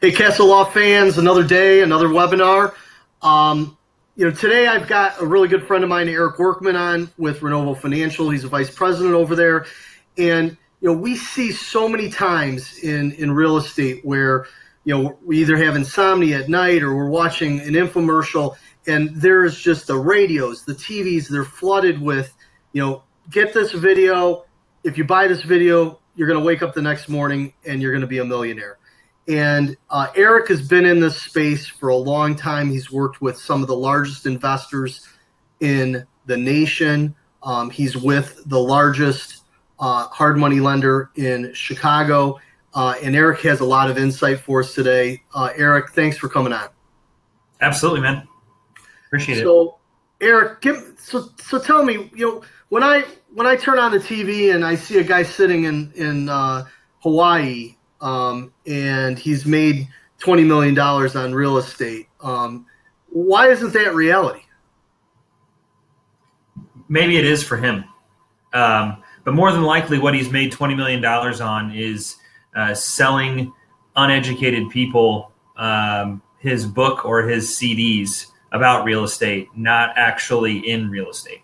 Hey, Castle Law fans, another day, another webinar. Um, you know, today I've got a really good friend of mine, Eric Workman, on with Renovo Financial. He's a vice president over there. And, you know, we see so many times in, in real estate where, you know, we either have insomnia at night or we're watching an infomercial and there's just the radios, the TVs, they're flooded with, you know, get this video. If you buy this video, you're going to wake up the next morning and you're going to be a millionaire. And uh, Eric has been in this space for a long time. He's worked with some of the largest investors in the nation. Um, he's with the largest uh, hard money lender in Chicago. Uh, and Eric has a lot of insight for us today. Uh, Eric, thanks for coming on. Absolutely, man. Appreciate so, it. So, Eric, give, so so tell me, you know, when I when I turn on the TV and I see a guy sitting in in uh, Hawaii um, and he's made twenty million dollars on real estate. Um, why isn't that reality? Maybe it is for him, um, but more than likely, what he's made twenty million dollars on is uh, selling uneducated people um, his book or his CDs about real estate, not actually in real estate.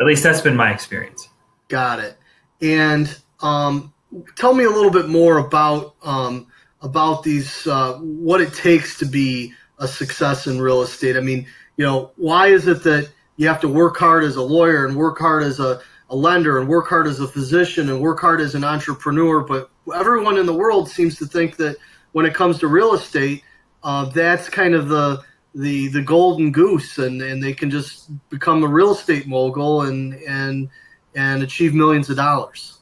At least that's been my experience. Got it. And um, tell me a little bit more about um, about these uh, what it takes to be a success in real estate. I mean, you know, why is it that you have to work hard as a lawyer and work hard as a, a lender and work hard as a physician and work hard as an entrepreneur, but everyone in the world seems to think that when it comes to real estate, uh, that's kind of the the the golden goose, and, and they can just become a real estate mogul and and and achieve millions of dollars.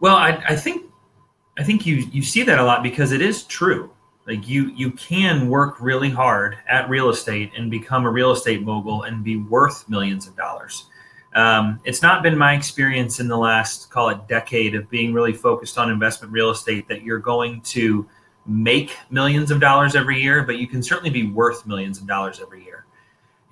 Well, I, I think I think you you see that a lot because it is true. Like you you can work really hard at real estate and become a real estate mogul and be worth millions of dollars. Um, it's not been my experience in the last call it decade of being really focused on investment real estate that you're going to make millions of dollars every year, but you can certainly be worth millions of dollars every year.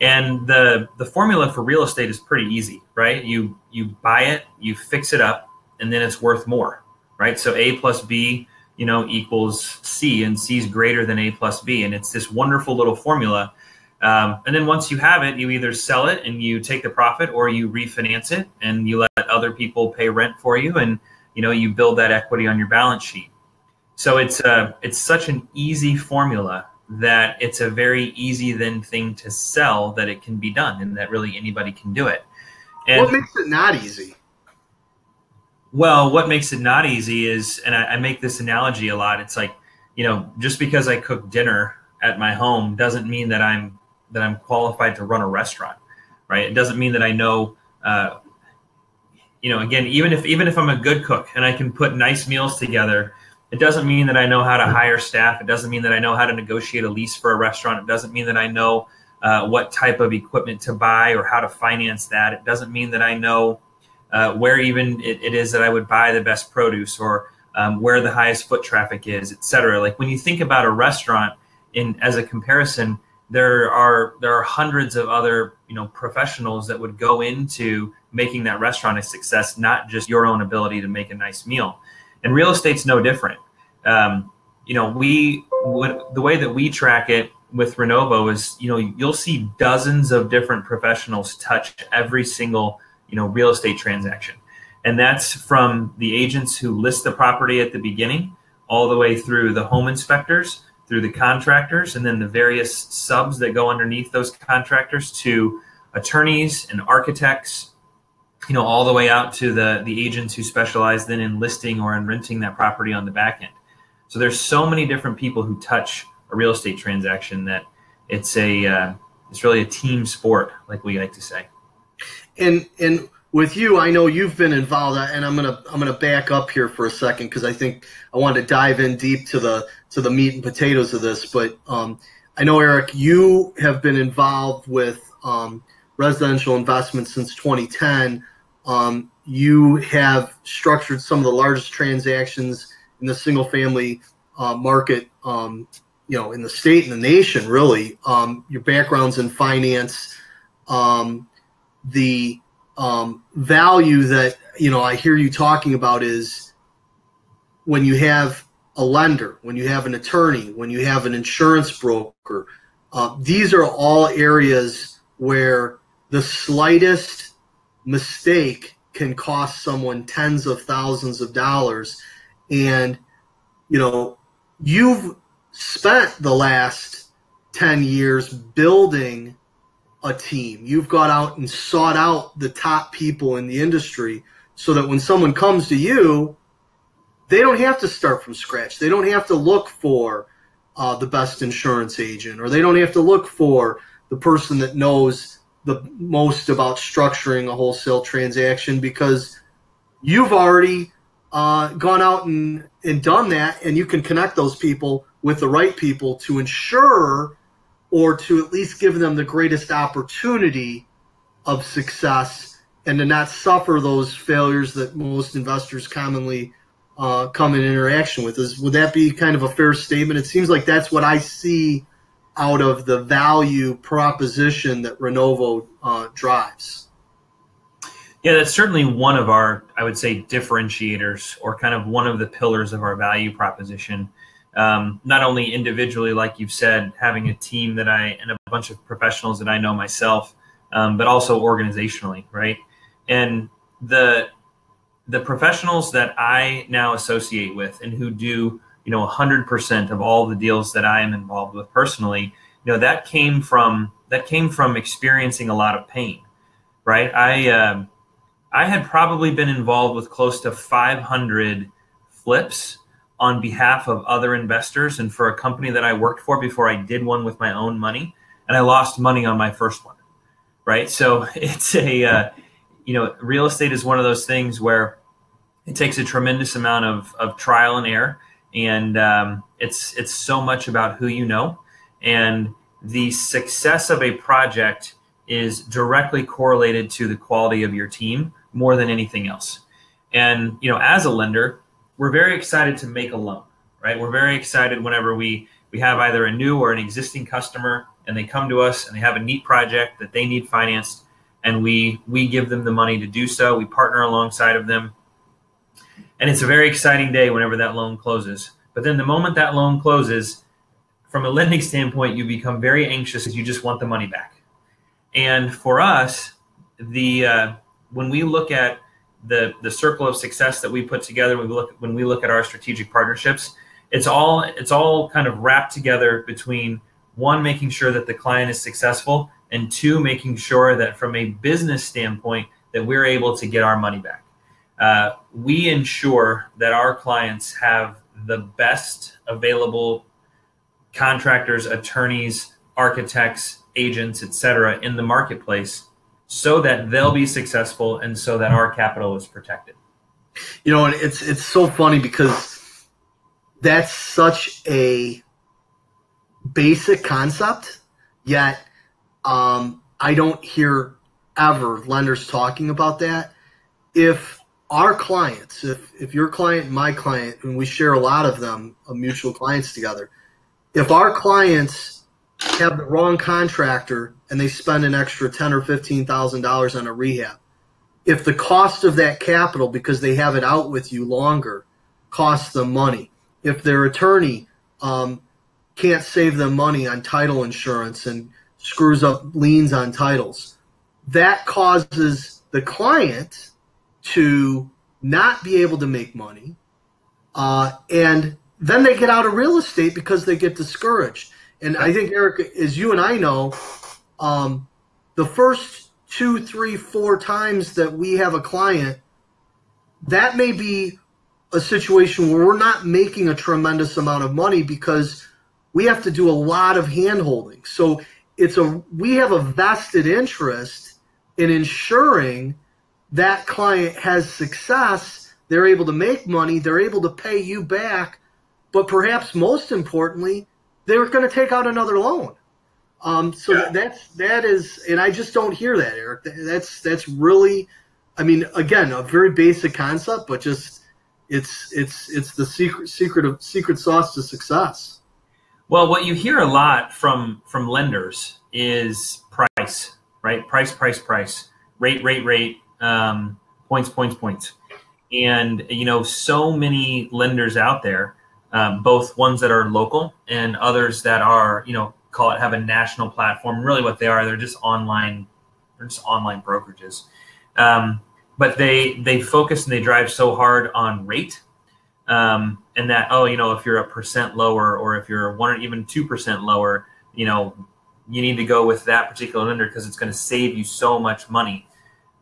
And the the formula for real estate is pretty easy, right? You you buy it, you fix it up, and then it's worth more, right? So A plus B, you know, equals C, and C is greater than A plus B, and it's this wonderful little formula. Um, and then once you have it, you either sell it and you take the profit, or you refinance it and you let other people pay rent for you, and you know you build that equity on your balance sheet. So it's uh, it's such an easy formula that it's a very easy then thing to sell that it can be done and that really anybody can do it. And what makes it not easy? Well, what makes it not easy is, and I, I, make this analogy a lot. It's like, you know, just because I cook dinner at my home doesn't mean that I'm that I'm qualified to run a restaurant, right? It doesn't mean that I know, uh, you know, again, even if even if I'm a good cook and I can put nice meals together, it doesn't mean that I know how to hire staff. It doesn't mean that I know how to negotiate a lease for a restaurant. It doesn't mean that I know uh, what type of equipment to buy or how to finance that. It doesn't mean that I know uh, where even it, it is that I would buy the best produce or um, where the highest foot traffic is, et cetera. Like when you think about a restaurant in as a comparison, there are there are hundreds of other you know professionals that would go into making that restaurant a success, not just your own ability to make a nice meal. And real estate's no different. Um, you know, we would the way that we track it with Renovo is, you know, you'll see dozens of different professionals touch every single you know real estate transaction. And that's from the agents who list the property at the beginning all the way through the home inspectors through the contractors and then the various subs that go underneath those contractors to attorneys and architects you know all the way out to the the agents who specialize then in listing or in renting that property on the back end. So there's so many different people who touch a real estate transaction that it's a uh, it's really a team sport like we like to say and and with you, I know you've been involved, and I'm gonna I'm gonna back up here for a second because I think I want to dive in deep to the to the meat and potatoes of this. But um, I know Eric, you have been involved with um, residential investment since 2010. Um, you have structured some of the largest transactions in the single family uh, market, um, you know, in the state and the nation. Really, um, your background's in finance. Um, the um, value that you know I hear you talking about is when you have a lender, when you have an attorney, when you have an insurance broker, uh, these are all areas where the slightest mistake can cost someone tens of thousands of dollars. And, you know, you've spent the last 10 years building a team. You've got out and sought out the top people in the industry so that when someone comes to you, they don't have to start from scratch. They don't have to look for uh, the best insurance agent or they don't have to look for the person that knows the most about structuring a wholesale transaction because you've already uh, gone out and, and done that and you can connect those people with the right people to ensure or to at least give them the greatest opportunity of success and to not suffer those failures that most investors commonly uh, come in interaction with. Is would that be kind of a fair statement? It seems like that's what I see out of the value proposition that Renovo uh, drives. Yeah, that's certainly one of our, I would say, differentiators or kind of one of the pillars of our value proposition. Um, not only individually, like you've said, having a team that I and a bunch of professionals that I know myself, um, but also organizationally, right? And the the professionals that I now associate with and who do you know 100% of all the deals that I am involved with personally you know that came from that came from experiencing a lot of pain right I uh, I had probably been involved with close to 500 flips on behalf of other investors and for a company that I worked for before I did one with my own money and I lost money on my first one right? So it's a uh, you know real estate is one of those things where it takes a tremendous amount of, of trial and error and um, it's it's so much about who you know and the success of a project is directly correlated to the quality of your team more than anything else. And you know as a lender we're very excited to make a loan right we're very excited whenever we we have either a new or an existing customer and they come to us and they have a neat project that they need financed and we we give them the money to do so we partner alongside of them and it's a very exciting day whenever that loan closes. But then the moment that loan closes, from a lending standpoint, you become very anxious because you just want the money back. And for us, the uh, when we look at the the circle of success that we put together, when we look when we look at our strategic partnerships, it's all it's all kind of wrapped together between one making sure that the client is successful and two making sure that from a business standpoint that we're able to get our money back uh, we ensure that our clients have the best available contractors, attorneys, architects, agents, etc., in the marketplace so that they'll be successful and so that our capital is protected. You know, and it's it's so funny because that's such a basic concept, yet um, I don't hear ever lenders talking about that. If our clients, if, if your client my client, and we share a lot of them, uh, mutual clients together, if our clients have the wrong contractor and they spend an extra ten or fifteen thousand dollars on a rehab, if the cost of that capital because they have it out with you longer costs them money, if their attorney um, can't save them money on title insurance and screws up liens on titles, that causes the client to not be able to make money. Uh, and then they get out of real estate because they get discouraged. And I think, Eric, as you and I know, um, the first two, three, four times that we have a client, that may be a situation where we're not making a tremendous amount of money because we have to do a lot of handholding. So it's a we have a vested interest in ensuring that client has success, they're able to make money, they're able to pay you back, but perhaps most importantly, they're going to take out another loan. Um, so yeah. that's that is, and I just don't hear that, Eric. That's that's really, I mean, again, a very basic concept, but just it's it's it's the secret secret of secret sauce to success. Well, what you hear a lot from from lenders is price, right? Price, price, price, rate, rate, rate um, points, points, points. And, you know, so many lenders out there um, both ones that are local and others that are, you know, call it have a national platform. Really, what they are, they're just online, they're just online brokerages. Um, but they they focus and they drive so hard on rate, um, and that oh, you know, if you're a percent lower or if you're one or even two percent lower, you know, you need to go with that particular lender because it's going to save you so much money.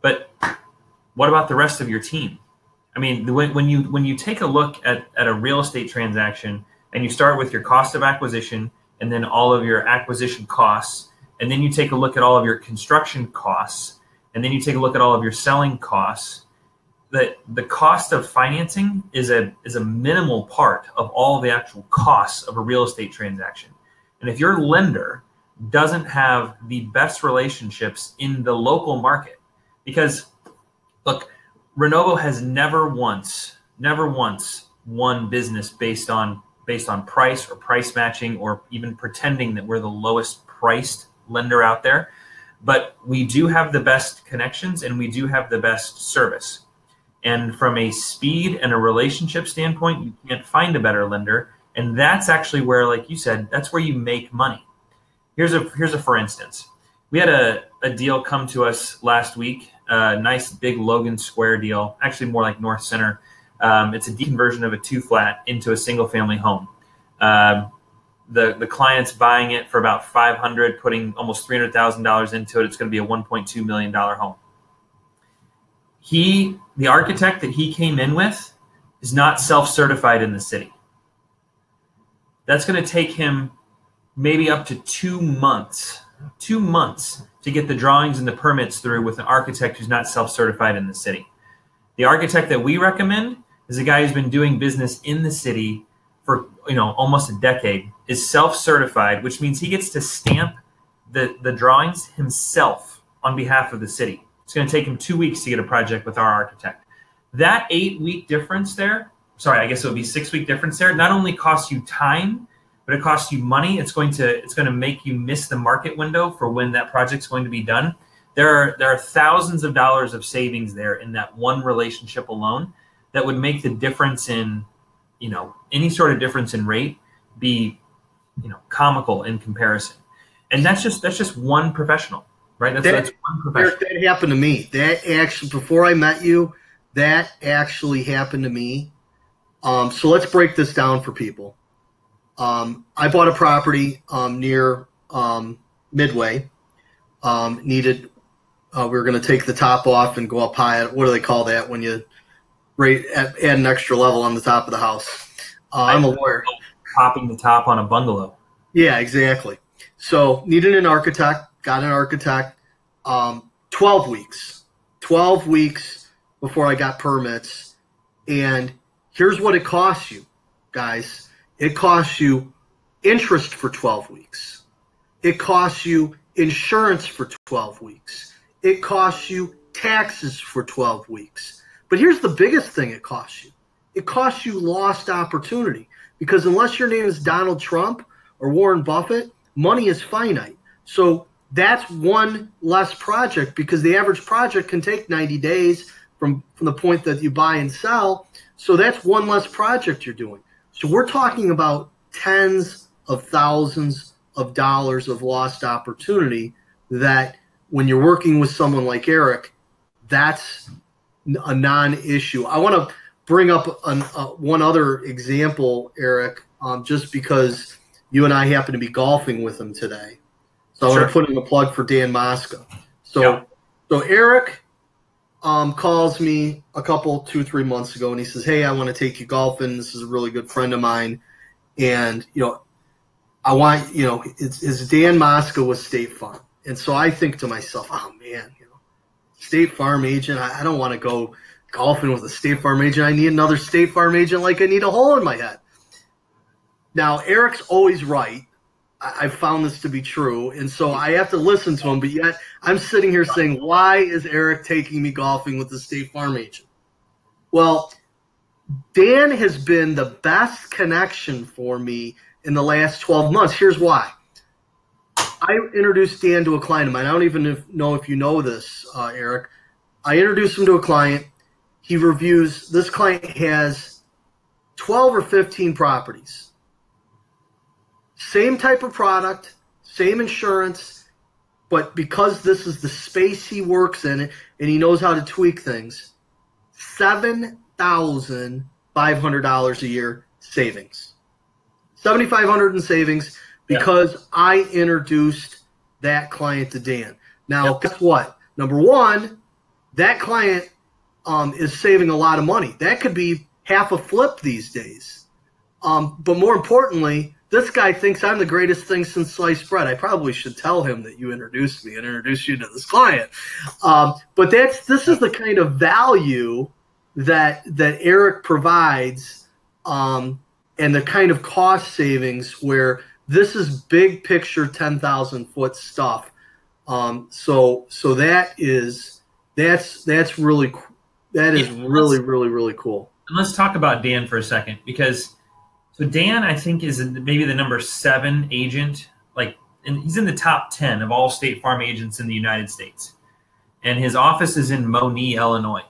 But what about the rest of your team? I mean, when, when you when you take a look at, at a real estate transaction and you start with your cost of acquisition and then all of your acquisition costs, and then you take a look at all of your construction costs, and then you take a look at all of your selling costs, that the cost of financing is a is a minimal part of all the actual costs of a real estate transaction. And if your lender doesn't have the best relationships in the local market, because look, Renovo has never once, never once won business based on based on price or price matching or even pretending that we're the lowest priced lender out there. But we do have the best connections and we do have the best service. And from a speed and a relationship standpoint, you can't find a better lender. And that's actually where, like you said, that's where you make money. Here's a here's a for instance. We had a, a deal come to us last week a nice big Logan Square deal, actually more like North Center. Um, it's a deconversion of a two flat into a single family home. Um, the the client's buying it for about 500, putting almost three hundred thousand dollars into it. It's going to be a 1.2 million dollar home. He, the architect that he came in with, is not self certified in the city. That's going to take him maybe up to two months. Two months to get the drawings and the permits through with an architect who's not self-certified in the city. The architect that we recommend is a guy who's been doing business in the city for you know almost a decade, is self-certified, which means he gets to stamp the, the drawings himself on behalf of the city. It's going to take him two weeks to get a project with our architect. That eight week difference there, sorry, I guess it would be six week difference there, not only costs you time, but it costs you money. It's going to it's going to make you miss the market window for when that project's going to be done. There are there are thousands of dollars of savings there in that one relationship alone that would make the difference in you know any sort of difference in rate be you know comical in comparison. And that's just that's just one professional, right? That's, that, that's one professional. That happened to me. That actually before I met you, that actually happened to me. Um, so let's break this down for people. Um, I bought a property um, near um, Midway. Um, needed. Uh, we were going to take the top off and go up high. What do they call that when you rate add, add an extra level on the top of the house? Uh, I'm a lawyer. Popping the top on a bungalow. Yeah, exactly. So needed an architect. Got an architect. Um, Twelve weeks. Twelve weeks before I got permits. And here's what it costs you, guys it costs you interest for 12 weeks. It costs you insurance for 12 weeks. It costs you taxes for 12 weeks. But here's the biggest thing it costs you it costs you lost opportunity because unless your name is Donald Trump or Warren Buffett, money is finite. So that's one less project because the average project can take 90 days from, from the point that you buy and sell. So that's one less project you're doing. So we're talking about tens of thousands of dollars of lost opportunity that when you're working with someone like Eric, that's a non-issue. I want to bring up an, uh, one other example, Eric, um, just because you and I happen to be golfing with him today. So sure. I want to put in a plug for Dan Mosca. So, yeah. so Eric um, calls me a couple, two, three months ago, and he says, "Hey, I want to take you golfing. This is a really good friend of mine, and you know, I want you know, it's, it's Dan Mosca with State Farm." And so I think to myself, "Oh man, State Farm agent. I, I don't want to go golfing with a State Farm agent. I need another State Farm agent like I need a hole in my head." Now Eric's always right I found this to be true, and so I have to listen to him. But yet, I'm sitting here saying, "Why is Eric taking me golfing with the State Farm agent?" Well, Dan has been the best connection for me in the last 12 months. Here's why. I introduced Dan to a client of mine. I don't even know if you know this, uh, Eric. I introduced him to a client. He reviews. This client has 12 or 15 properties. Same type of product, same insurance, but because this is the space he works in and he knows how to tweak things, $7,500 a year savings. 7500 in savings because yeah. I introduced that client to Dan. Now, yep. guess what? Number one, that client um, is saving a lot of money. That could be half a flip these days. Um, but more importantly, this guy thinks I'm the greatest thing since sliced bread. I probably should tell him that you introduced me and introduced you to this client. Um, but that's this is the kind of value that that Eric provides, um, and the kind of cost savings where this is big picture, ten thousand foot stuff. Um, so so that is that's that's really that is yeah, really really really cool. let's talk about Dan for a second because so Dan, I think, is maybe the number seven agent. Like, and he's in the top ten of all State Farm agents in the United States, and his office is in Monee, Illinois.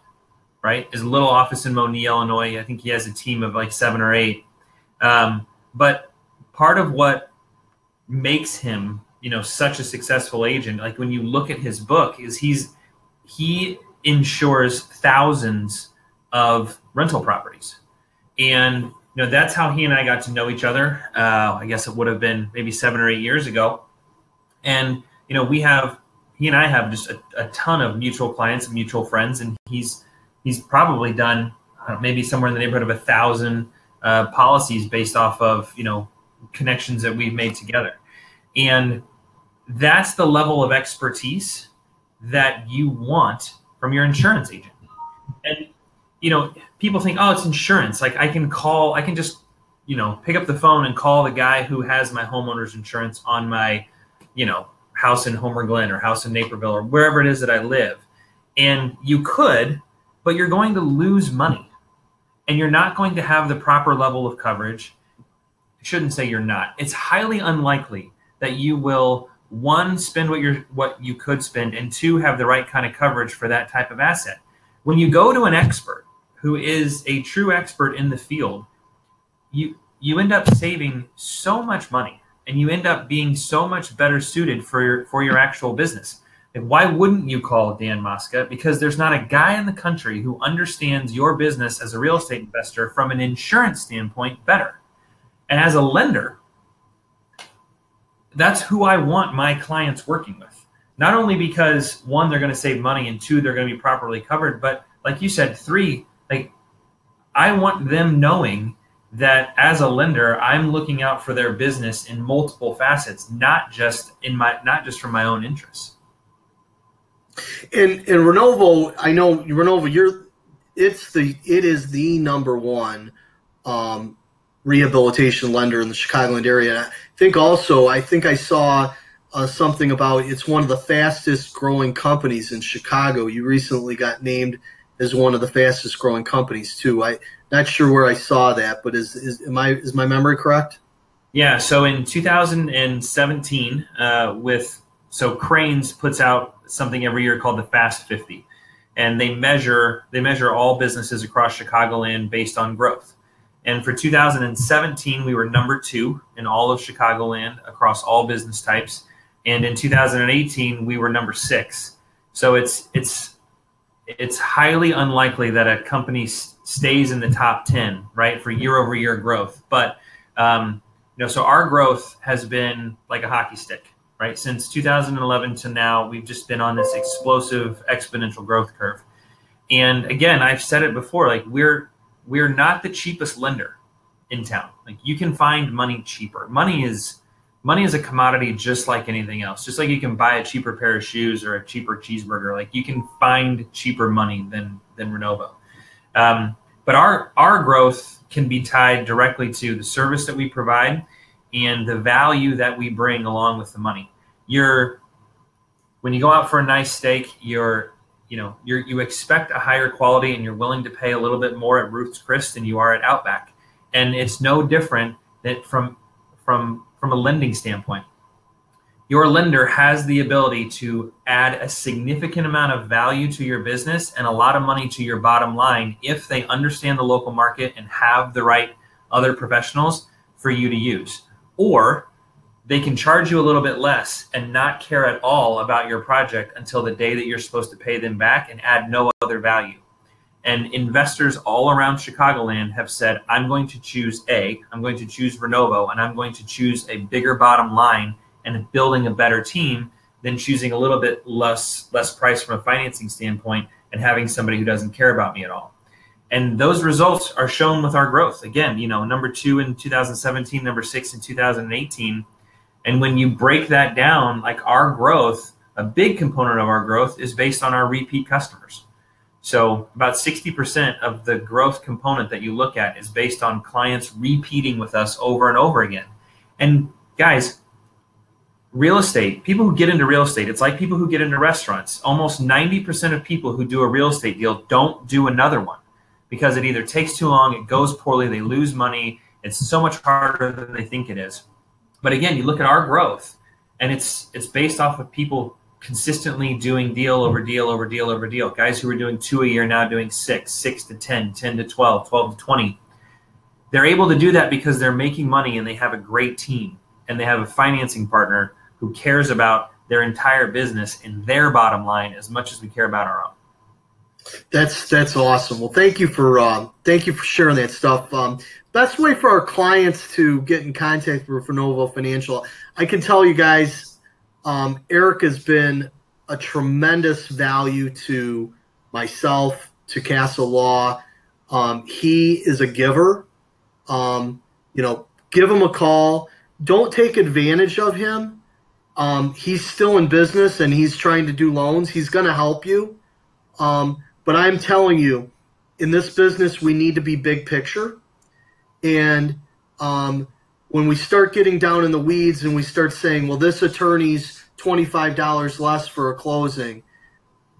Right, his little office in Monee, Illinois. I think he has a team of like seven or eight. Um, but part of what makes him, you know, such a successful agent, like when you look at his book, is he's he insures thousands of rental properties, and you know, that's how he and I got to know each other. Uh, I guess it would have been maybe seven or eight years ago. And, you know, we have, he and I have just a, a ton of mutual clients and mutual friends. And he's, he's probably done maybe somewhere in the neighborhood of a thousand uh, policies based off of, you know, connections that we've made together. And that's the level of expertise that you want from your insurance agent. And, you know, people think, oh, it's insurance. Like I can call, I can just, you know, pick up the phone and call the guy who has my homeowner's insurance on my, you know, house in Homer Glen or house in Naperville or wherever it is that I live. And you could, but you're going to lose money and you're not going to have the proper level of coverage. Shouldn't say you're not. It's highly unlikely that you will one spend what you're what you could spend and two have the right kind of coverage for that type of asset. When you go to an expert who is a true expert in the field, you you end up saving so much money and you end up being so much better suited for your for your actual business. And why wouldn't you call Dan Mosca? Because there's not a guy in the country who understands your business as a real estate investor from an insurance standpoint better. And as a lender, that's who I want my clients working with. Not only because one, they're going to save money, and two, they're going to be properly covered, but like you said, three, like I want them knowing that as a lender, I'm looking out for their business in multiple facets, not just in my not just from my own interests. In in Renovo, I know Renovo, you're it's the it is the number one um, rehabilitation lender in the Chicagoland area. I think also, I think I saw uh, something about it's one of the fastest growing companies in Chicago. You recently got named as one of the fastest growing companies too. I not sure where I saw that, but is is am I is my memory correct? Yeah. So in 2017, uh, with so Crain's puts out something every year called the Fast 50, and they measure they measure all businesses across Chicagoland based on growth. And for 2017, we were number two in all of Chicagoland across all business types. And in 2018, we were number six. So it's it's it's highly unlikely that a company stays in the top 10 right for year over year growth but um, you know so our growth has been like a hockey stick right since 2011 to now we've just been on this explosive exponential growth curve and again i've said it before like we're we're not the cheapest lender in town like you can find money cheaper money is money is a commodity just like anything else. Just like you can buy a cheaper pair of shoes or a cheaper cheeseburger, like you can find cheaper money than than Renovo. Um, but our our growth can be tied directly to the service that we provide and the value that we bring along with the money. You're when you go out for a nice steak, you're you know you you expect a higher quality and you're willing to pay a little bit more at Ruth's Chris than you are at Outback, and it's no different that from from from a lending standpoint. Your lender has the ability to add a significant amount of value to your business and a lot of money to your bottom line if they understand the local market and have the right other professionals for you to use. Or they can charge you a little bit less and not care at all about your project until the day that you're supposed to pay them back and add no other value. And investors all around Chicagoland have said, I'm going to choose A, I'm going to choose Renovo, and I'm going to choose a bigger bottom line and building a better team than choosing a little bit less less price from a financing standpoint and having somebody who doesn't care about me at all. And those results are shown with our growth. Again, you know, number two in 2017, number six in 2018. And when you break that down, like our growth, a big component of our growth is based on our repeat customers. So about 60% of the growth component that you look at is based on clients repeating with us over and over again. And guys, real estate, people who get into real estate, it's like people who get into restaurants. Almost 90% of people who do a real estate deal don't do another one because it either takes too long, it goes poorly, they lose money. It's so much harder than they think it is. But again, you look at our growth and it's it's based off of people consistently doing deal over deal over deal over deal. Guys who were doing two a year now doing six, six to 10, 10 to 12, 12 to 20. They're able to do that because they're making money and they have a great team and they have a financing partner who cares about their entire business and their bottom line as much as we care about our own. That's that's awesome. Well, thank you for um, thank you for sharing that stuff. Um, best way for our clients to get in contact with Renovo Financial, I can tell you guys, um, Eric has been a tremendous value to myself, to Castle Law. Um, he is a giver. Um, you know, give him a call. Don't take advantage of him um, he's still in business and he's trying to do loans. He's going to help you. Um, but I'm telling you, in this business, we need to be big picture. And um, when we start getting down in the weeds and we start saying, well, this attorney's $25 less for a closing,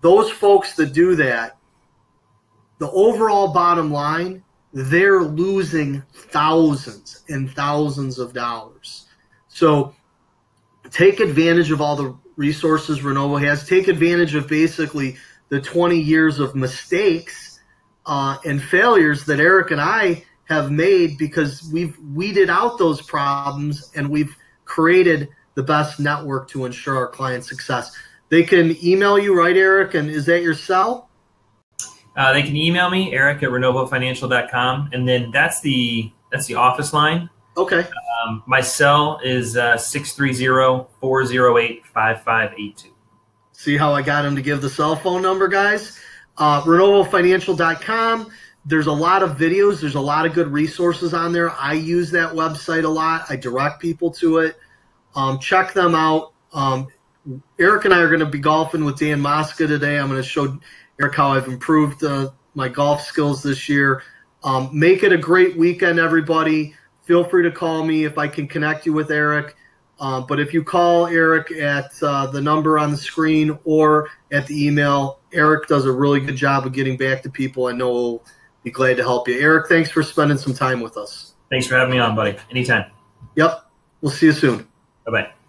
those folks that do that, the overall bottom line, they're losing thousands and thousands of dollars. So take advantage of all the resources Renovo has. Take advantage of basically the 20 years of mistakes uh, and failures that Eric and I have made because we've weeded out those problems and we've created the best network to ensure our client success. They can email you, right, Eric? And is that your cell? Uh, they can email me, Eric at renovofinancial.com, and then that's the that's the office line. Okay. Um, my cell is uh, 630-408-5582. See how I got him to give the cell phone number, guys? Uh, RenovoFinancial.com. There's a lot of videos. There's a lot of good resources on there. I use that website a lot. I direct people to it. Um, check them out. Um, Eric and I are going to be golfing with Dan Mosca today. I'm going to show Eric how I've improved uh, my golf skills this year. Um, make it a great weekend, everybody feel free to call me if I can connect you with Eric. Uh, but if you call Eric at uh, the number on the screen or at the email, Eric does a really good job of getting back to people. I know we'll be glad to help you. Eric, thanks for spending some time with us. Thanks for having me on, buddy. Anytime. Yep. We'll see you soon. Bye bye.